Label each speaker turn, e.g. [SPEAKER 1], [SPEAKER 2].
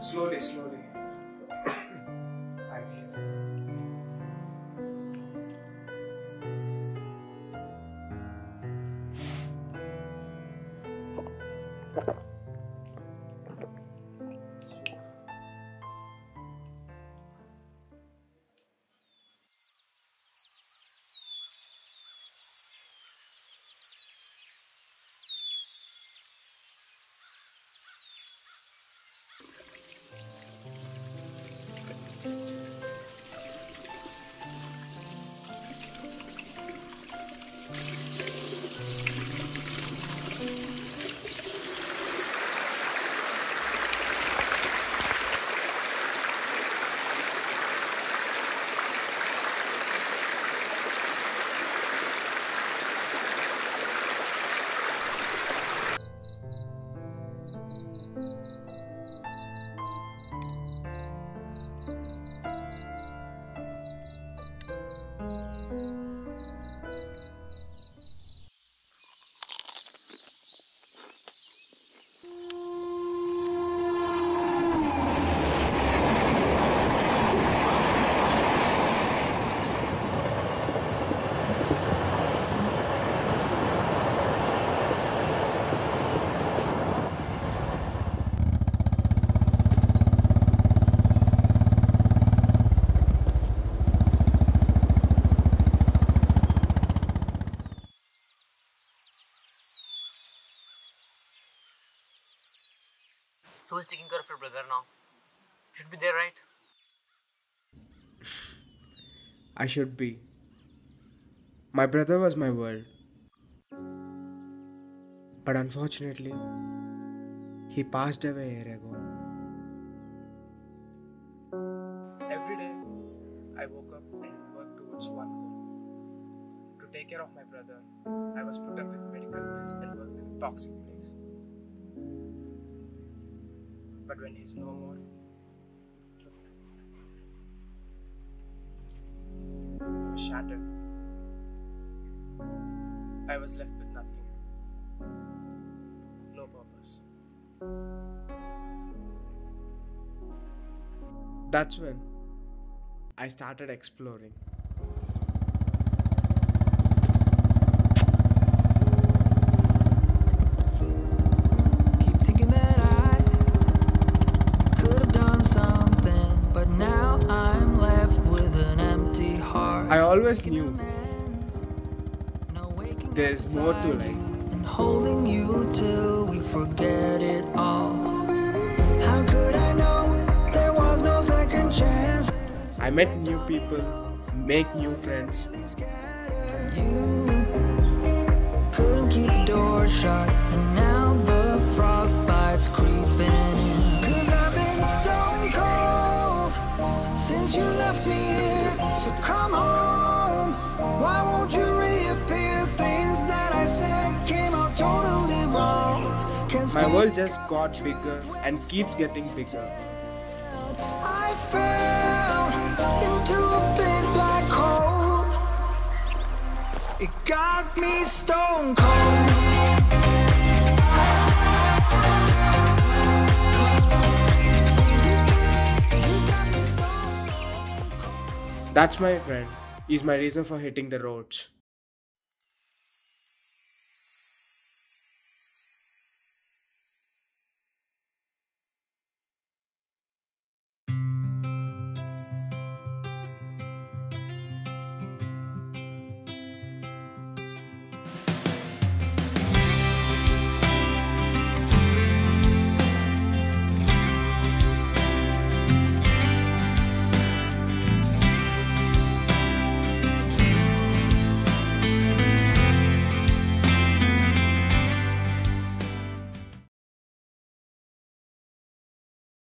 [SPEAKER 1] Slowly, slowly. I'm here.
[SPEAKER 2] Who's taking care of your brother now? Should be there, right?
[SPEAKER 1] I should be. My brother was my world. But unfortunately, he passed away a year ago. Every day, I woke up and worked towards one goal. To take care of my brother, I was put up with medical bills and worked in a toxic place. But when he's no more, shattered. I was left with nothing. No purpose. That's when I started exploring.
[SPEAKER 3] I
[SPEAKER 1] always knew
[SPEAKER 3] Amends, no waking
[SPEAKER 1] there's more to life.
[SPEAKER 3] and holding you till we forget it all. How could I know there was no second chance?
[SPEAKER 1] I met new people, make new friends.
[SPEAKER 3] Since you left me here. So come on, why won't you reappear? Things that I said came out totally wrong.
[SPEAKER 1] My world just got bigger and keeps getting bigger.
[SPEAKER 3] I fell into a big black hole. It got me stone cold.
[SPEAKER 1] That's my friend. He's my reason for hitting the roads.